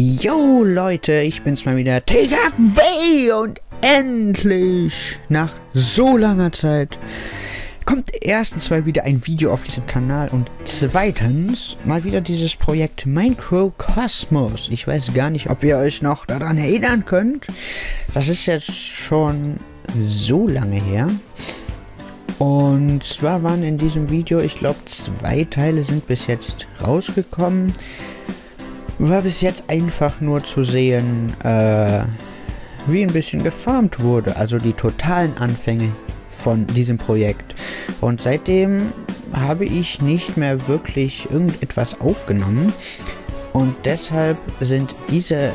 Yo Leute, ich bin's mal wieder, TKW und endlich nach so langer Zeit kommt erstens mal wieder ein Video auf diesem Kanal und zweitens mal wieder dieses Projekt Minecraft Ich weiß gar nicht, ob ihr euch noch daran erinnern könnt. Das ist jetzt schon so lange her. Und zwar waren in diesem Video, ich glaube, zwei Teile sind bis jetzt rausgekommen. War bis jetzt einfach nur zu sehen, äh, wie ein bisschen gefarmt wurde. Also die totalen Anfänge von diesem Projekt. Und seitdem habe ich nicht mehr wirklich irgendetwas aufgenommen. Und deshalb sind diese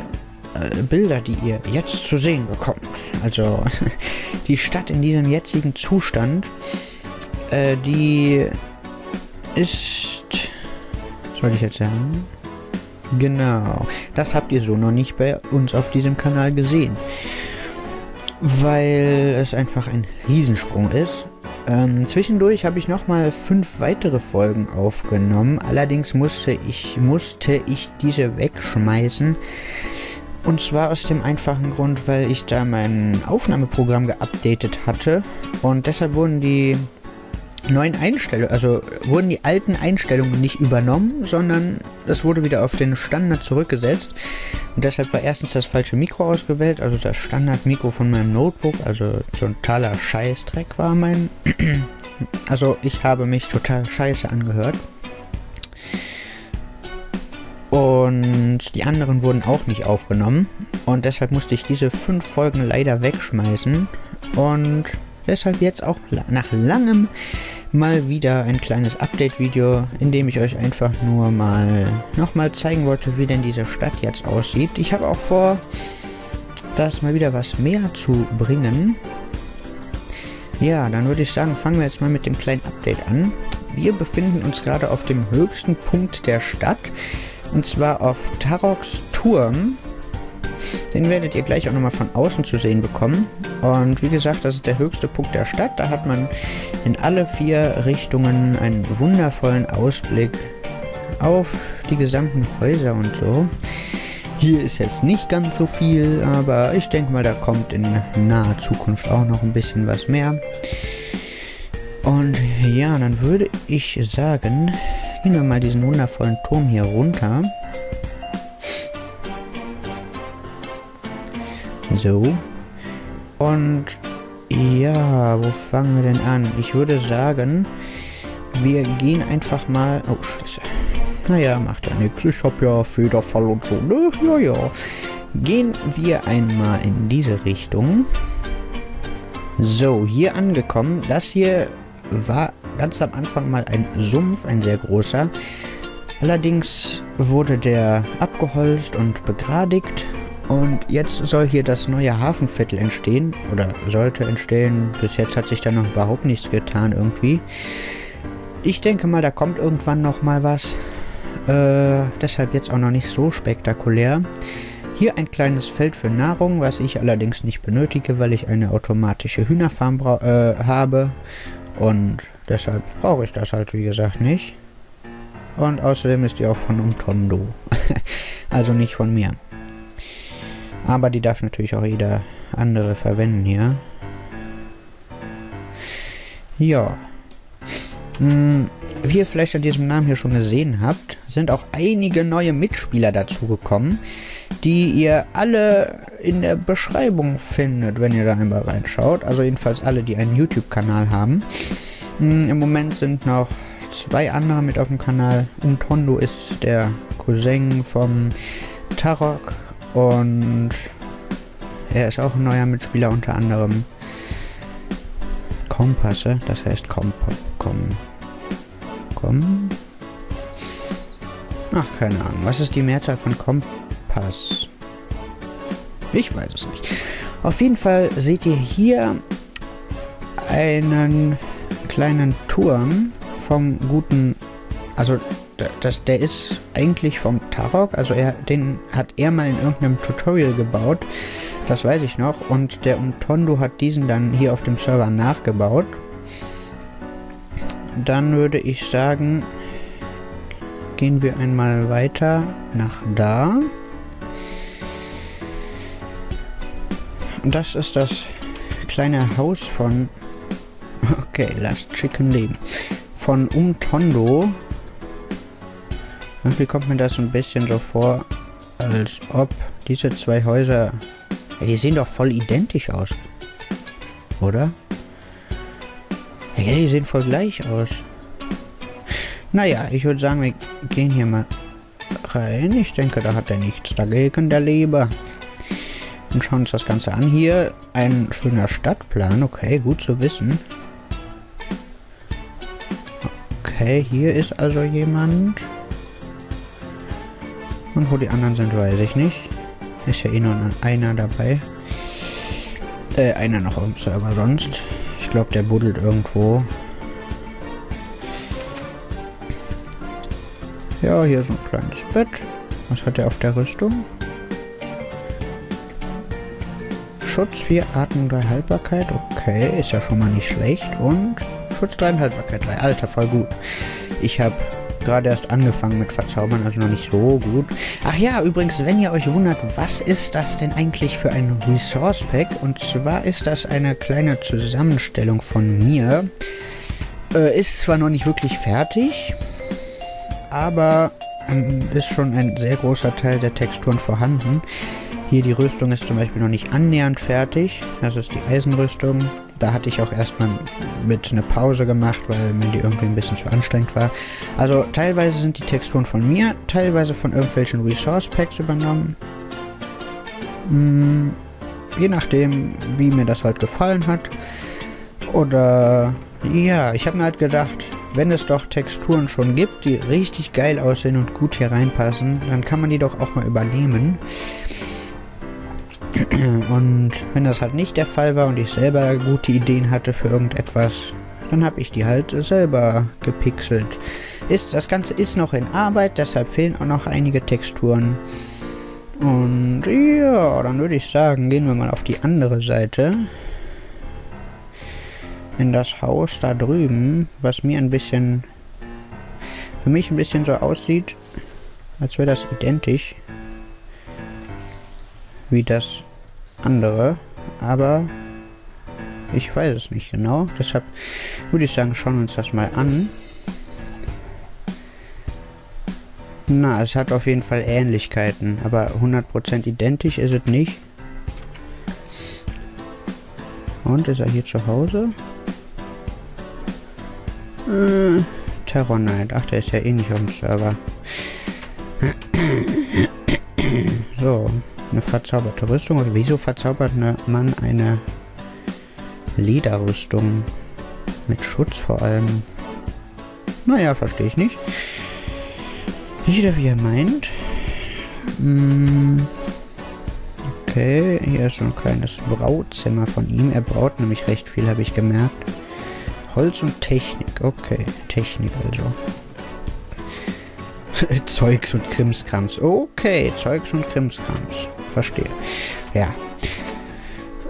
äh, Bilder, die ihr jetzt zu sehen bekommt, also die Stadt in diesem jetzigen Zustand, äh, die ist, soll ich jetzt sagen? Genau, das habt ihr so noch nicht bei uns auf diesem Kanal gesehen. Weil es einfach ein Riesensprung ist. Ähm, zwischendurch habe ich nochmal fünf weitere Folgen aufgenommen. Allerdings musste ich, musste ich diese wegschmeißen. Und zwar aus dem einfachen Grund, weil ich da mein Aufnahmeprogramm geupdatet hatte. Und deshalb wurden die neuen Einstellungen, also wurden die alten Einstellungen nicht übernommen, sondern es wurde wieder auf den Standard zurückgesetzt. Und deshalb war erstens das falsche Mikro ausgewählt, also das Standardmikro von meinem Notebook, also totaler Scheißdreck war mein. also ich habe mich total scheiße angehört. Und die anderen wurden auch nicht aufgenommen. Und deshalb musste ich diese fünf Folgen leider wegschmeißen. Und deshalb jetzt auch nach langem mal wieder ein kleines Update-Video, in dem ich euch einfach nur mal nochmal zeigen wollte, wie denn diese Stadt jetzt aussieht. Ich habe auch vor, das mal wieder was mehr zu bringen. Ja, dann würde ich sagen, fangen wir jetzt mal mit dem kleinen Update an. Wir befinden uns gerade auf dem höchsten Punkt der Stadt. Und zwar auf Taroks Turm. Den werdet ihr gleich auch nochmal von außen zu sehen bekommen. Und wie gesagt, das ist der höchste Punkt der Stadt. Da hat man in alle vier Richtungen einen wundervollen Ausblick auf die gesamten Häuser und so. Hier ist jetzt nicht ganz so viel, aber ich denke mal, da kommt in naher Zukunft auch noch ein bisschen was mehr. Und ja, dann würde ich sagen, gehen wir mal diesen wundervollen Turm hier runter. So. Und ja, wo fangen wir denn an? Ich würde sagen, wir gehen einfach mal... Oh, scheiße. Naja, macht ja nichts. Ich habe ja Federfall und so, ne? Ja, ja. Gehen wir einmal in diese Richtung. So, hier angekommen. Das hier war ganz am Anfang mal ein Sumpf, ein sehr großer. Allerdings wurde der abgeholzt und begradigt und jetzt soll hier das neue Hafenviertel entstehen. Oder sollte entstehen. Bis jetzt hat sich da noch überhaupt nichts getan irgendwie. Ich denke mal, da kommt irgendwann noch mal was. Äh, deshalb jetzt auch noch nicht so spektakulär. Hier ein kleines Feld für Nahrung, was ich allerdings nicht benötige, weil ich eine automatische Hühnerfarm äh, habe. Und deshalb brauche ich das halt, wie gesagt, nicht. Und außerdem ist die auch von Umtondo. also nicht von mir. Aber die darf natürlich auch jeder andere verwenden hier. Ja. Hm, wie ihr vielleicht an diesem Namen hier schon gesehen habt, sind auch einige neue Mitspieler dazugekommen, die ihr alle in der Beschreibung findet, wenn ihr da einmal reinschaut. Also jedenfalls alle, die einen YouTube-Kanal haben. Hm, Im Moment sind noch zwei andere mit auf dem Kanal. Umtondo ist der Cousin vom Tarok und er ist auch ein neuer Mitspieler, unter anderem Kompasse, das heißt Komp Kom Ach, keine Ahnung. Was ist die Mehrzahl von Kompass? Ich weiß es nicht. Auf jeden Fall seht ihr hier einen kleinen Turm vom guten, also das, der ist eigentlich vom Tarok. Also er, den hat er mal in irgendeinem Tutorial gebaut. Das weiß ich noch. Und der Untondo hat diesen dann hier auf dem Server nachgebaut. Dann würde ich sagen, gehen wir einmal weiter nach da. Das ist das kleine Haus von... Okay, lasst Chicken leben. Von Umtondo. Irgendwie kommt mir das ein bisschen so vor, als ob diese zwei Häuser... Ja, die sehen doch voll identisch aus. Oder? Ja, die sehen voll gleich aus. Naja, ich würde sagen, wir gehen hier mal rein. Ich denke, da hat er nichts dagegen, der Leber. Und schauen uns das Ganze an. Hier ein schöner Stadtplan. Okay, gut zu wissen. Okay, hier ist also jemand. Und wo die anderen sind, weiß ich nicht. Ist ja eh nur einer dabei. Äh, einer noch dem Server sonst. Ich glaube, der buddelt irgendwo. Ja, hier ist ein kleines Bett. Was hat er auf der Rüstung? Schutz 4, Atmung 3, Haltbarkeit. Okay, ist ja schon mal nicht schlecht. Und Schutz 3 und Haltbarkeit 3. Alter, voll gut. Ich habe gerade erst angefangen mit Verzaubern, also noch nicht so gut. Ach ja, übrigens, wenn ihr euch wundert, was ist das denn eigentlich für ein Resource Pack? Und zwar ist das eine kleine Zusammenstellung von mir. Äh, ist zwar noch nicht wirklich fertig, aber ähm, ist schon ein sehr großer Teil der Texturen vorhanden. Hier die Rüstung ist zum Beispiel noch nicht annähernd fertig. Das ist die Eisenrüstung. Da hatte ich auch erstmal mit eine Pause gemacht, weil mir die irgendwie ein bisschen zu anstrengend war. Also teilweise sind die Texturen von mir, teilweise von irgendwelchen Resource Packs übernommen. Hm, je nachdem, wie mir das halt gefallen hat. Oder ja, ich habe mir halt gedacht, wenn es doch Texturen schon gibt, die richtig geil aussehen und gut hier reinpassen, dann kann man die doch auch mal übernehmen. Und wenn das halt nicht der Fall war und ich selber gute Ideen hatte für irgendetwas, dann habe ich die halt selber gepixelt. Ist, das Ganze ist noch in Arbeit, deshalb fehlen auch noch einige Texturen. Und ja, dann würde ich sagen, gehen wir mal auf die andere Seite. In das Haus da drüben, was mir ein bisschen, für mich ein bisschen so aussieht, als wäre das identisch wie das andere, aber ich weiß es nicht genau. Deshalb würde ich sagen, schauen wir uns das mal an. Na, es hat auf jeden Fall Ähnlichkeiten, aber 100% identisch ist es nicht. Und ist er hier zu Hause? Äh, Terror Knight. Ach, der ist ja eh nicht auf dem Server. Verzauberte Rüstung. Aber wieso verzaubert man eine Lederrüstung? Mit Schutz vor allem. Naja, verstehe ich nicht. Jeder wie er meint. Hm. Okay, hier ist so ein kleines Brauzimmer von ihm. Er braut nämlich recht viel, habe ich gemerkt. Holz und Technik. Okay, Technik also. Zeugs und Krimskrams. Okay, Zeugs und Krimskrams. Verstehe. Ja.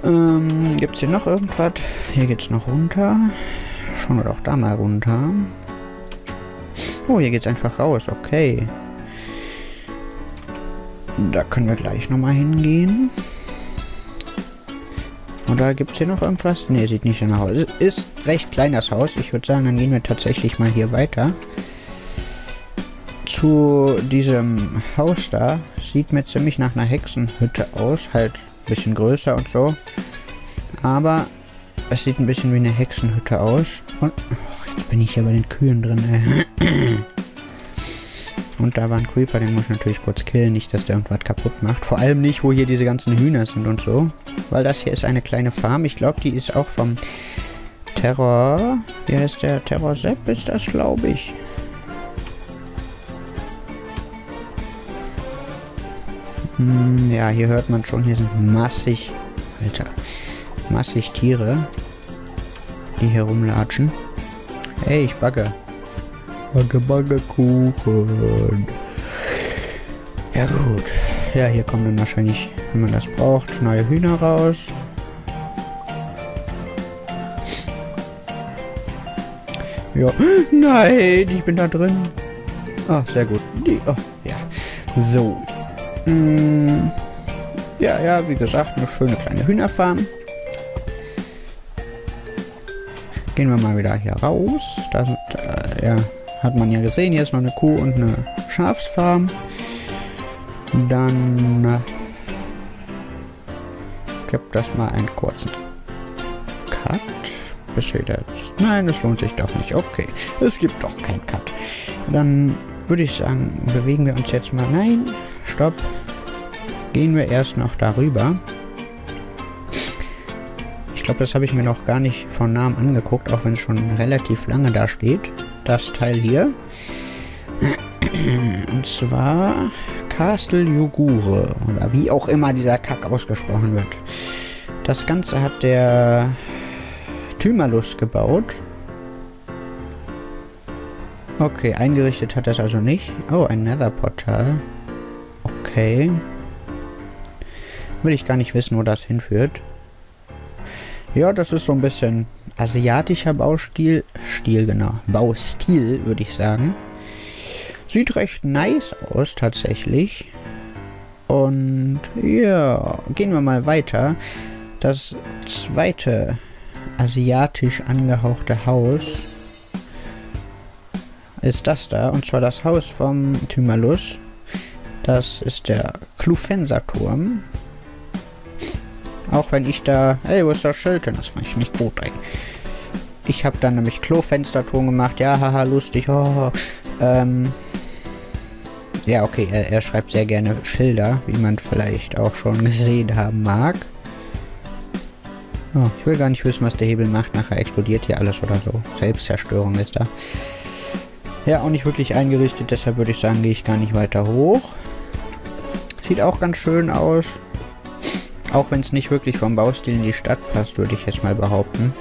Ähm, gibt es hier noch irgendwas? Hier geht's noch runter. Schauen wir doch da mal runter. Oh, hier geht's einfach raus. Okay. Da können wir gleich nochmal hingehen. Oder gibt es hier noch irgendwas? Ne, sieht nicht so aus. Es ist recht klein das Haus. Ich würde sagen, dann gehen wir tatsächlich mal hier weiter zu diesem Haus da. Sieht mir ziemlich nach einer Hexenhütte aus. Halt ein bisschen größer und so. Aber es sieht ein bisschen wie eine Hexenhütte aus. Und oh, jetzt bin ich hier bei den Kühen drin, ey. Und da war ein Creeper, den muss ich natürlich kurz killen, nicht, dass der irgendwas kaputt macht. Vor allem nicht, wo hier diese ganzen Hühner sind und so. Weil das hier ist eine kleine Farm. Ich glaube, die ist auch vom Terror. Wie heißt der? Terror Sepp ist das, glaube ich. Hm, ja, hier hört man schon, hier sind massig, Alter, massig Tiere, die hier rumlatschen. Hey, ich backe. Backe, backe, Kuchen. Ja gut. Ja, hier kommen dann wahrscheinlich, wenn man das braucht, neue Hühner raus. Ja. Nein, ich bin da drin. Ah, sehr gut. Die, oh, ja. So. Hm, Ja, ja, wie gesagt, eine schöne kleine Hühnerfarm. Gehen wir mal wieder hier raus. Da äh, ja, hat man ja gesehen, hier ist noch eine Kuh und eine Schafsfarm. Dann äh, gibt das mal einen kurzen Cut. Bis wieder. Nein, das lohnt sich doch nicht. Okay, es gibt doch keinen Cut. Dann würde ich sagen, bewegen wir uns jetzt mal. Nein, stopp. Gehen wir erst noch darüber. Ich glaube, das habe ich mir noch gar nicht von Namen angeguckt, auch wenn es schon relativ lange da steht. Das Teil hier. Und zwar Castle Yogure. Oder wie auch immer dieser Kack ausgesprochen wird. Das Ganze hat der Thymalus gebaut. Okay, eingerichtet hat es also nicht. Oh, ein Nether-Portal. Okay. Will ich gar nicht wissen, wo das hinführt. Ja, das ist so ein bisschen asiatischer Baustil. Stil, genau. Baustil, würde ich sagen. Sieht recht nice aus, tatsächlich. Und ja, gehen wir mal weiter. Das zweite asiatisch angehauchte Haus ist das da. Und zwar das Haus vom Thymalus. Das ist der Klufenserturm. Auch wenn ich da... Ey, wo ist das Schild denn? Das fand ich nicht gut, ey. Ich habe dann nämlich Klofensterturm gemacht. Ja, haha, lustig. Oh, ähm... Ja, okay, er, er schreibt sehr gerne Schilder, wie man vielleicht auch schon gesehen haben mag. Oh, ich will gar nicht wissen, was der Hebel macht. Nachher explodiert hier alles oder so. Selbstzerstörung ist da. Ja, auch nicht wirklich eingerichtet, deshalb würde ich sagen, gehe ich gar nicht weiter hoch. Sieht auch ganz schön aus. Auch wenn es nicht wirklich vom Baustil in die Stadt passt, würde ich jetzt mal behaupten.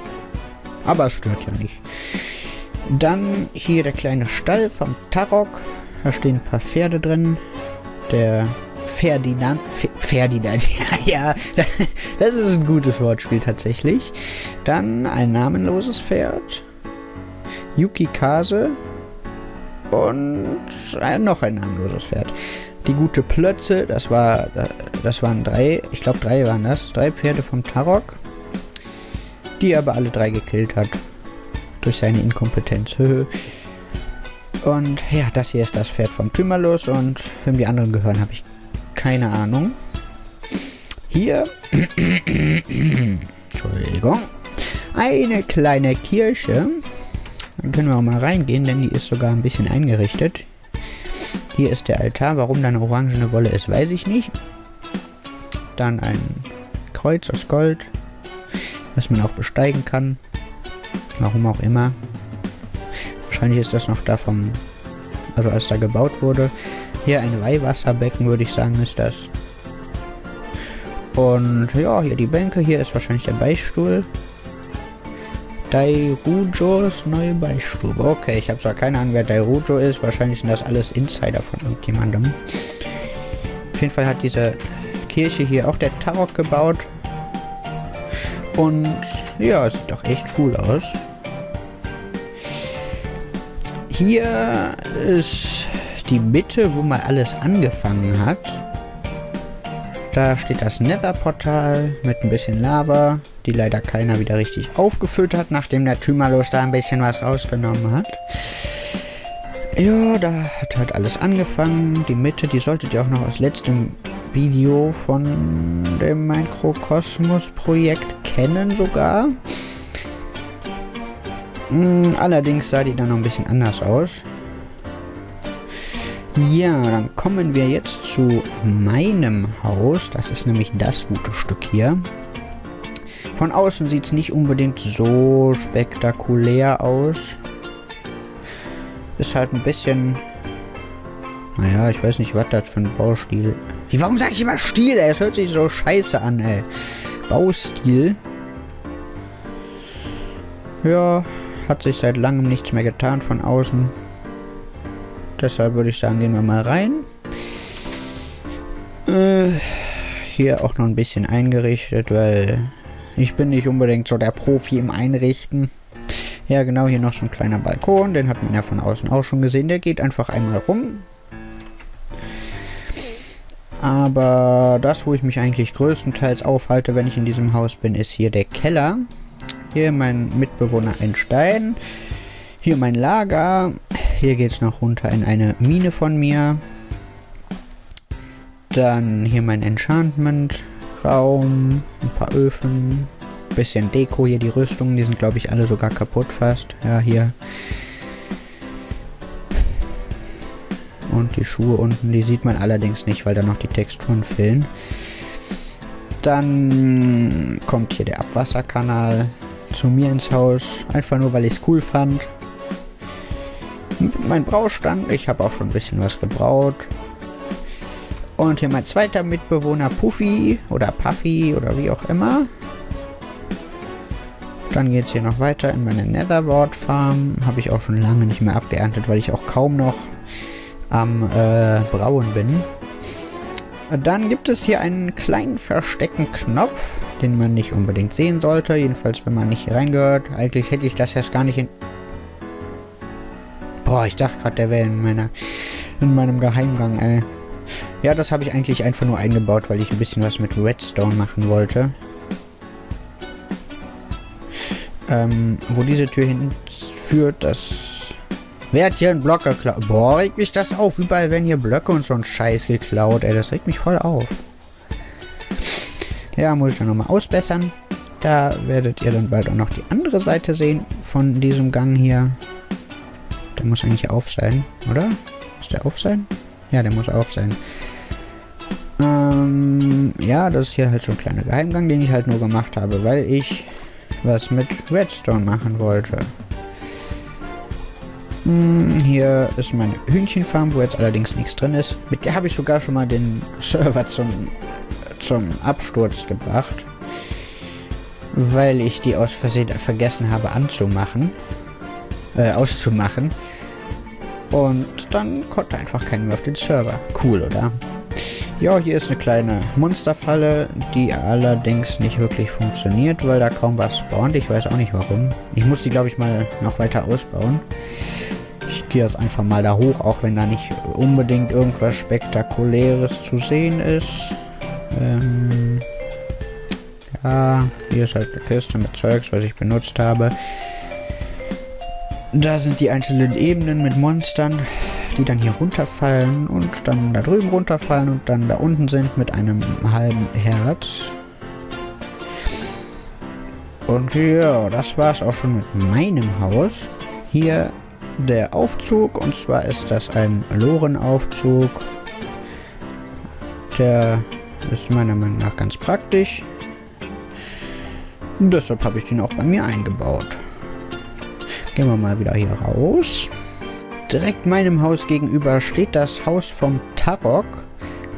Aber es stört ja nicht. Dann hier der kleine Stall vom Tarok. Da stehen ein paar Pferde drin. Der Ferdinand. Ferdinand, ja, ja, das ist ein gutes Wortspiel tatsächlich. Dann ein namenloses Pferd. Yuki Kase. Und noch ein namenloses Pferd. Die gute Plötze, das war, das waren drei, ich glaube drei waren das, drei Pferde vom Tarok, die aber alle drei gekillt hat durch seine Inkompetenz. und ja, das hier ist das Pferd vom Tümerlos und wem die anderen gehören, habe ich keine Ahnung. Hier, Entschuldigung, eine kleine Kirche. Dann können wir auch mal reingehen, denn die ist sogar ein bisschen eingerichtet. Hier ist der Altar. Warum da eine orangene Wolle ist, weiß ich nicht. Dann ein Kreuz aus Gold, was man auch besteigen kann. Warum auch immer. Wahrscheinlich ist das noch da vom, also als da gebaut wurde. Hier ein Weihwasserbecken, würde ich sagen, ist das. Und ja, hier die Bänke. Hier ist wahrscheinlich der Beistuhl. Dairujos neue Beistube. Okay, ich habe zwar keine Ahnung, wer Dairujo ist. Wahrscheinlich sind das alles Insider von irgendjemandem. Auf jeden Fall hat diese Kirche hier auch der Tarok gebaut. Und ja, sieht doch echt cool aus. Hier ist die Mitte, wo mal alles angefangen hat. Da steht das Nether-Portal mit ein bisschen Lava, die leider keiner wieder richtig aufgefüllt hat, nachdem der Tümerlos da ein bisschen was rausgenommen hat. Ja, da hat halt alles angefangen. Die Mitte, die solltet ihr auch noch aus letztem Video von dem Mikrokosmos-Projekt kennen sogar. Hm, allerdings sah die dann noch ein bisschen anders aus. Ja, dann kommen wir jetzt zu meinem Haus. Das ist nämlich das gute Stück hier. Von außen sieht es nicht unbedingt so spektakulär aus. Ist halt ein bisschen... Naja, ich weiß nicht, was das für ein Baustil... Warum sage ich immer Stil, ey? Es hört sich so scheiße an, ey. Baustil. Ja, hat sich seit langem nichts mehr getan von außen. Deshalb würde ich sagen, gehen wir mal rein. Äh, hier auch noch ein bisschen eingerichtet, weil ich bin nicht unbedingt so der Profi im Einrichten. Ja, genau, hier noch so ein kleiner Balkon. Den hat man ja von außen auch schon gesehen. Der geht einfach einmal rum. Aber das, wo ich mich eigentlich größtenteils aufhalte, wenn ich in diesem Haus bin, ist hier der Keller. Hier mein Mitbewohner ein Stein. Hier mein Lager. Hier geht es noch runter in eine Mine von mir. Dann hier mein Enchantment-Raum. Ein paar Öfen. Bisschen Deko hier, die Rüstungen, die sind glaube ich alle sogar kaputt fast. Ja, hier. Und die Schuhe unten, die sieht man allerdings nicht, weil da noch die Texturen fehlen. Dann kommt hier der Abwasserkanal zu mir ins Haus. Einfach nur, weil ich es cool fand. Mein Braustand, ich habe auch schon ein bisschen was gebraut. Und hier mein zweiter Mitbewohner Puffy oder Puffy oder wie auch immer. Dann geht es hier noch weiter in meine Netherward Farm. Habe ich auch schon lange nicht mehr abgeerntet, weil ich auch kaum noch am äh, Brauen bin. Dann gibt es hier einen kleinen versteckten Knopf, den man nicht unbedingt sehen sollte. Jedenfalls, wenn man nicht reingehört. Eigentlich hätte ich das jetzt gar nicht in... Boah, ich dachte gerade, der wäre in, in meinem Geheimgang, ey. Ja, das habe ich eigentlich einfach nur eingebaut, weil ich ein bisschen was mit Redstone machen wollte. Ähm, wo diese Tür hinführt, das Wer hat hier einen Block geklaut? Boah, regt mich das auf. Überall werden hier Blöcke und so ein Scheiß geklaut, ey. Das regt mich voll auf. Ja, muss ich dann nochmal ausbessern. Da werdet ihr dann bald auch noch die andere Seite sehen von diesem Gang hier. Der muss eigentlich auf sein, oder? Muss der auf sein? Ja, der muss auf sein. Ähm, ja, das ist hier halt so ein kleiner Geheimgang, den ich halt nur gemacht habe, weil ich was mit Redstone machen wollte. Hm, hier ist meine Hühnchenfarm, wo jetzt allerdings nichts drin ist. Mit der habe ich sogar schon mal den Server zum, zum Absturz gebracht. Weil ich die aus Versehen vergessen habe anzumachen. Äh, auszumachen. Und dann konnte einfach keiner mehr auf den Server. Cool, oder? Ja, hier ist eine kleine Monsterfalle, die allerdings nicht wirklich funktioniert, weil da kaum was spawnt. Ich weiß auch nicht warum. Ich muss die, glaube ich, mal noch weiter ausbauen. Ich gehe jetzt einfach mal da hoch, auch wenn da nicht unbedingt irgendwas Spektakuläres zu sehen ist. Ähm ja, hier ist halt eine Kiste mit Zeugs, was ich benutzt habe. Da sind die einzelnen Ebenen mit Monstern, die dann hier runterfallen und dann da drüben runterfallen und dann da unten sind mit einem halben Herz. Und ja, das war es auch schon mit meinem Haus. Hier der Aufzug. Und zwar ist das ein Lorenaufzug. Der ist meiner Meinung nach ganz praktisch. Deshalb habe ich den auch bei mir eingebaut. Gehen wir mal wieder hier raus. Direkt meinem Haus gegenüber steht das Haus vom Tarok.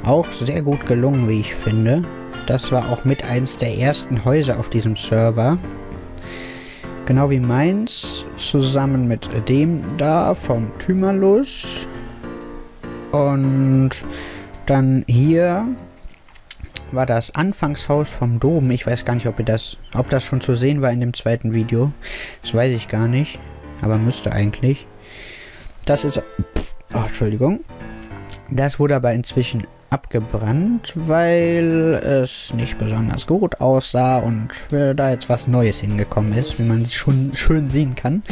Auch sehr gut gelungen, wie ich finde. Das war auch mit eins der ersten Häuser auf diesem Server. Genau wie meins, zusammen mit dem da vom Thymalus. Und dann hier war das Anfangshaus vom Dom. Ich weiß gar nicht, ob, ihr das, ob das schon zu sehen war in dem zweiten Video. Das weiß ich gar nicht. Aber müsste eigentlich. Das ist... Pff, oh, Entschuldigung. Das wurde aber inzwischen abgebrannt, weil es nicht besonders gut aussah und da jetzt was Neues hingekommen ist, wie man schon schön sehen kann.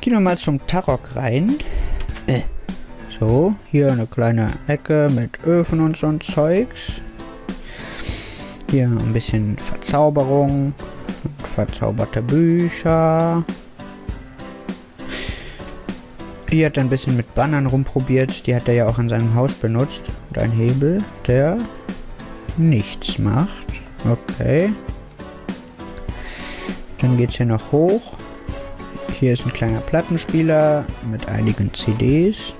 Gehen wir mal zum Tarok rein. Äh. So, hier eine kleine Ecke mit Öfen und so ein Zeugs. Hier ein bisschen Verzauberung. Verzauberte Bücher. Hier hat er ein bisschen mit Bannern rumprobiert. Die hat er ja auch an seinem Haus benutzt. Und ein Hebel, der nichts macht. Okay. Dann geht es hier noch hoch. Hier ist ein kleiner Plattenspieler mit einigen CDs.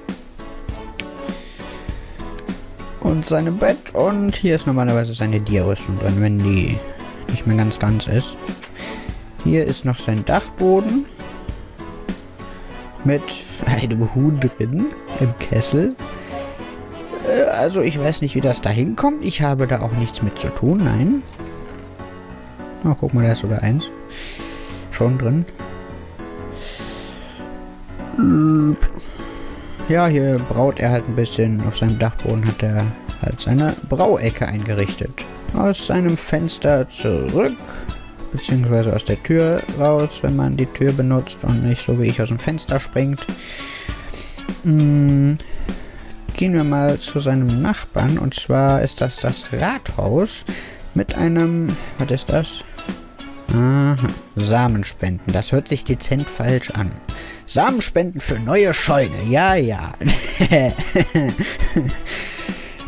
Und seinem Bett. Und hier ist normalerweise seine Dierrüstung drin, wenn die nicht mehr ganz ganz ist. Hier ist noch sein Dachboden mit einem Huhn drin im Kessel. Äh, also ich weiß nicht, wie das da hinkommt. Ich habe da auch nichts mit zu tun, nein. Oh, guck mal, da ist sogar eins. Schon drin. Ja, hier braut er halt ein bisschen. Auf seinem Dachboden hat er als seine Brauecke eingerichtet. Aus seinem Fenster zurück, beziehungsweise aus der Tür raus, wenn man die Tür benutzt und nicht so wie ich aus dem Fenster springt. Hm, gehen wir mal zu seinem Nachbarn und zwar ist das das Rathaus mit einem, was ist das? Aha, Samenspenden. Das hört sich dezent falsch an. Samenspenden für neue Scheune. Ja, ja.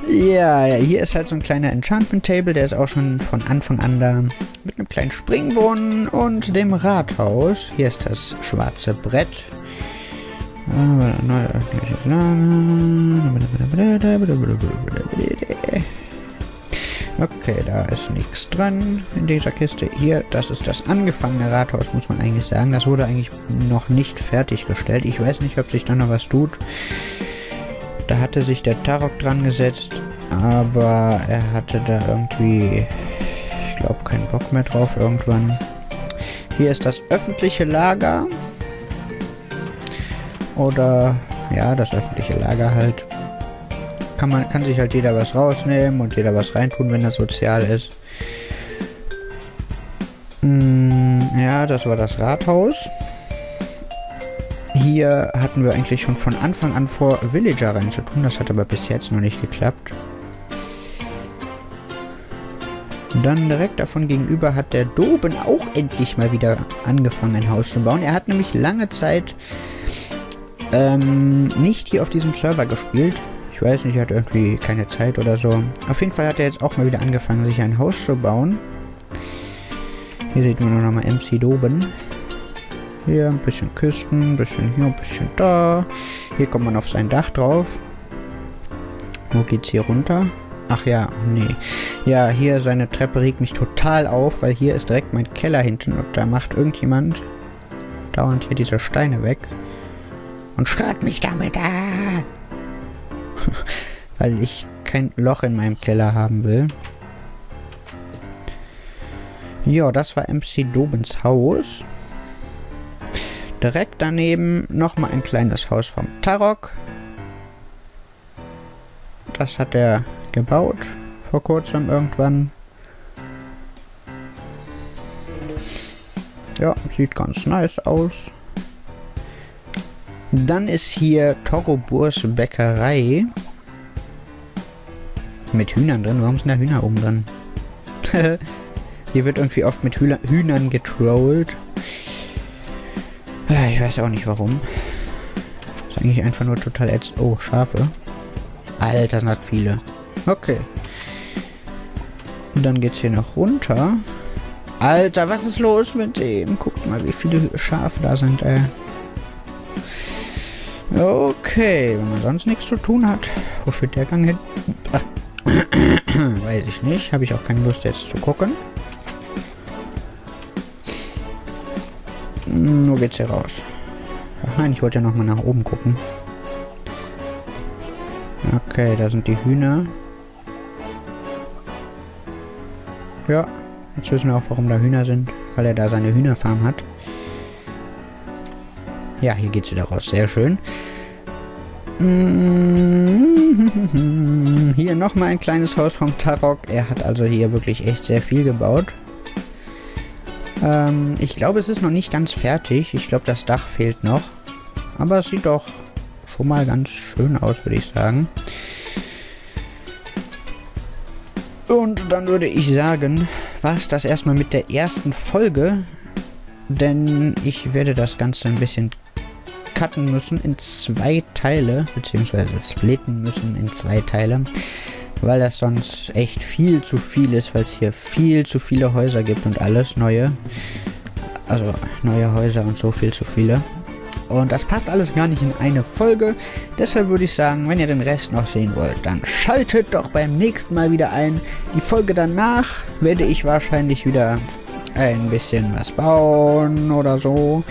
ja, hier ist halt so ein kleiner Enchantment Table. Der ist auch schon von Anfang an da. Mit einem kleinen Springbrunnen und dem Rathaus. Hier ist das schwarze Brett. Okay, da ist nichts dran in dieser Kiste. Hier, das ist das angefangene Rathaus, muss man eigentlich sagen. Das wurde eigentlich noch nicht fertiggestellt. Ich weiß nicht, ob sich da noch was tut. Da hatte sich der Tarok dran gesetzt, aber er hatte da irgendwie, ich glaube, keinen Bock mehr drauf irgendwann. Hier ist das öffentliche Lager. Oder, ja, das öffentliche Lager halt kann man kann sich halt jeder was rausnehmen und jeder was reintun, wenn das sozial ist. Hm, ja, das war das Rathaus. Hier hatten wir eigentlich schon von Anfang an vor, Villager reinzutun. Das hat aber bis jetzt noch nicht geklappt. Dann direkt davon gegenüber hat der Doben auch endlich mal wieder angefangen, ein Haus zu bauen. Er hat nämlich lange Zeit ähm, nicht hier auf diesem Server gespielt. Ich weiß nicht, er hat irgendwie keine Zeit oder so. Auf jeden Fall hat er jetzt auch mal wieder angefangen, sich ein Haus zu bauen. Hier sieht man noch mal MC Doben. Hier ein bisschen Küsten, ein bisschen hier, ein bisschen da. Hier kommt man auf sein Dach drauf. Wo geht's hier runter? Ach ja, nee. Ja, hier seine Treppe regt mich total auf, weil hier ist direkt mein Keller hinten und da macht irgendjemand dauernd hier diese Steine weg und stört mich damit. Ah! Weil ich kein Loch in meinem Keller haben will. Ja, das war MC Dobens Haus. Direkt daneben nochmal ein kleines Haus vom Tarok. Das hat er gebaut vor kurzem irgendwann. Ja, sieht ganz nice aus. Dann ist hier Toroburs Bäckerei. Mit Hühnern drin? Warum sind da Hühner oben dran? hier wird irgendwie oft mit Hühner Hühnern getrollt. Ich weiß auch nicht warum. Ist eigentlich einfach nur total ätzend. Oh, Schafe. Alter, sind das viele. Okay. Und dann geht's hier noch runter. Alter, was ist los mit dem? Guckt mal, wie viele Schafe da sind, ey. Okay, wenn man sonst nichts zu tun hat. Wo führt der Gang hin? Ach, weiß ich nicht. Habe ich auch keine Lust jetzt zu gucken. Hm, wo geht's hier raus? Nein, ich wollte ja nochmal nach oben gucken. Okay, da sind die Hühner. Ja, jetzt wissen wir auch, warum da Hühner sind. Weil er da seine Hühnerfarm hat. Ja, hier geht's wieder raus. Sehr schön. Hier nochmal ein kleines Haus vom Tarok. Er hat also hier wirklich echt sehr viel gebaut. Ähm, ich glaube, es ist noch nicht ganz fertig. Ich glaube, das Dach fehlt noch. Aber es sieht doch schon mal ganz schön aus, würde ich sagen. Und dann würde ich sagen, war es das erstmal mit der ersten Folge. Denn ich werde das Ganze ein bisschen cutten müssen in zwei Teile, beziehungsweise splitten müssen in zwei Teile, weil das sonst echt viel zu viel ist, weil es hier viel zu viele Häuser gibt und alles neue. Also neue Häuser und so viel zu viele. Und das passt alles gar nicht in eine Folge. Deshalb würde ich sagen, wenn ihr den Rest noch sehen wollt, dann schaltet doch beim nächsten Mal wieder ein. Die Folge danach werde ich wahrscheinlich wieder ein bisschen was bauen oder so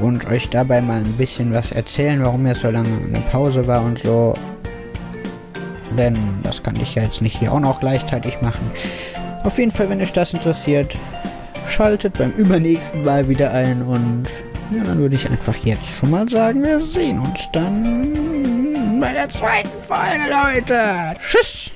und euch dabei mal ein bisschen was erzählen, warum jetzt so lange eine Pause war und so. Denn das kann ich ja jetzt nicht hier auch noch gleichzeitig machen. Auf jeden Fall, wenn euch das interessiert, schaltet beim übernächsten Mal wieder ein und ja, dann würde ich einfach jetzt schon mal sagen, wir sehen uns dann bei der zweiten Folge, Leute. Tschüss!